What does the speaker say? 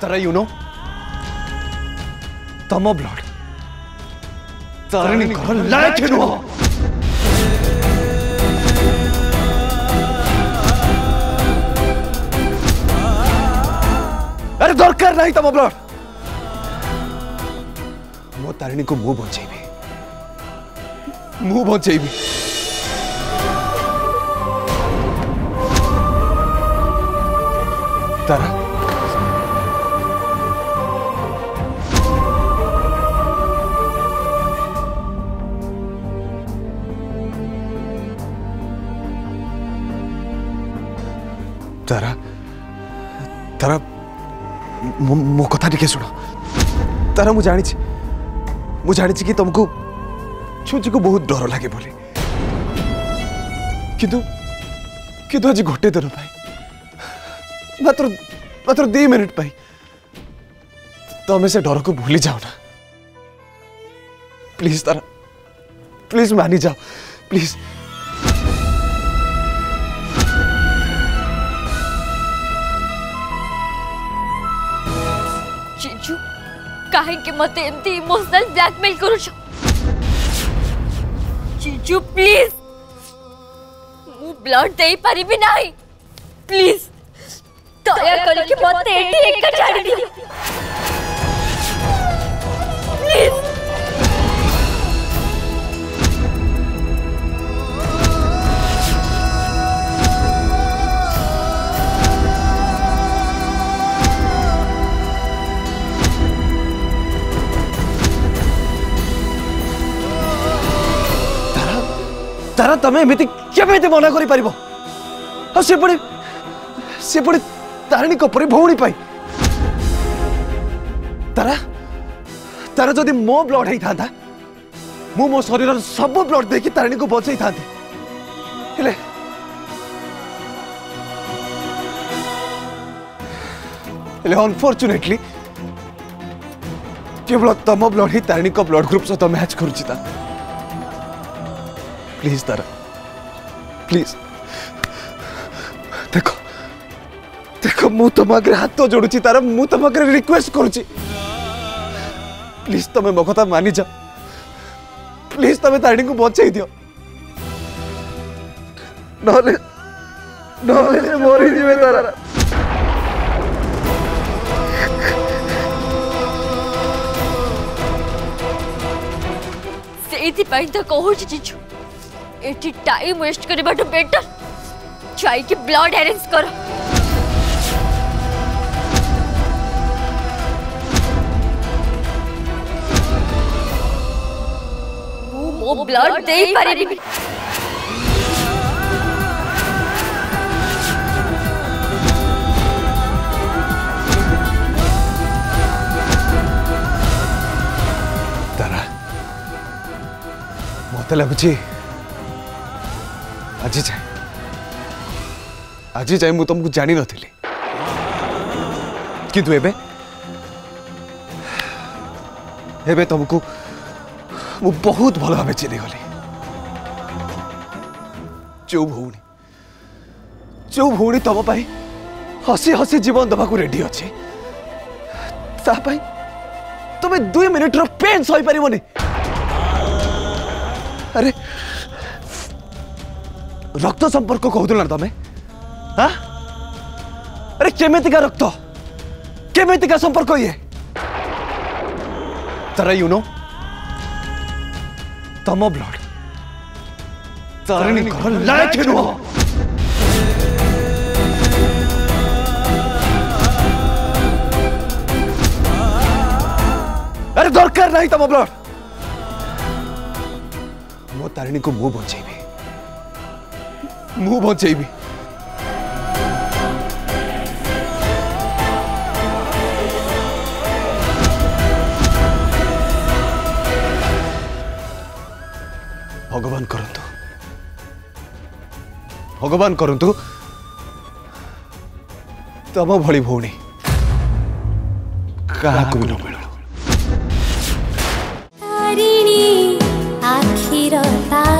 Tara, you know? Tama blood. Tarani Karan like you know. अरे दरकार नहीं तमा ब्लड मो तारिणी को मु बचेबी मु बचेबी तारा तारा तारा मो कथा टिके शुण तारा मु जानी मु जानी कि तुमको छुची को बहुत डर लगे बोली किंतु किंतु आज घोटे दिन पाई मात्र मात्र दी मिनिट पाई तुम तो से डर को भूली जाओ ना प्लीज तारा प्लीज मानी जाओ प्लीज જીજુ કાંઈ કિંમતે એમથી ઇમોશનલ બ્લેકમેલ કરું છું જીજુ પ્લીઝ હું બ્લડ દઈ પારી બી નહીં પ્લીઝ દયા કરીને મતે એટી એક જ છાડી દીધી द्वारा तुम एम मना कर तारिणी पर भी तारा तारा जदि मो ब्लड होता था मु मो शरीर सब ब्लड देखी तारिणी को बचे था अनफर्चुनेटली केवल तुम ब्लड ही तारिणी ब्लड ग्रुप सहित मैच करुच्ची प्लीज तारा प्लीज देखो देखो मु तुम तो आगे हाथ तो जोड़ुची तारा मु तुम तो आगे रिक्वेस्ट करुची प्लीज तुम्हें मो कथा मानि जा प्लीज तुम्हें तारिणी को बचाई दियो নহলে নহলে সে মরে যাবে তারা ସେଇଥିପାଇଁ ତ एटी टाइम वेस्ट करे बट बेटर चाहे कि ब्लड अरेंज करो वो ब्लड दे ही पा रही नहीं तारा मौत ଆଜି ଯାଏ ଆଜି ଯାଏ ମୁଁ ତମକୁ ଜାଣିନଥିଲି କିନ୍ତୁ ଏବେ ଏବେ ତମକୁ ମୁଁ ବହୁତ ଭଲ ଭାବେ ଚିହ୍ନିଗଲି ଯୋଉ ଭଉଣୀ ଯୋଉ ଭଉଣୀ ତମ ପାଇଁ ହସି ହସି ଜୀବନ ଦେବାକୁ ରେଡି ଅଛି ତା ପାଇଁ ତମେ ଦୁଇ ମିନିଟର ପେନ୍ ସହିପାରିବନି ଆରେ रक्त संपर्क कहते ना तुम अरे केमी का रक्त केमी का संपर्क ये तर यू नो तम ब्लड अरे दरकार नहीं तम ब्लड मो तारिणी को मु बचे ମୁଁ ବଞ୍ଚେଇବି ଭଗବାନ କରନ୍ତୁ ଭଗବାନ କରନ୍ତୁ ତମ ଭଳି ଭଉଣୀ କାହାକୁ ବି ନ ମିଳୁ ଆଖିର ତା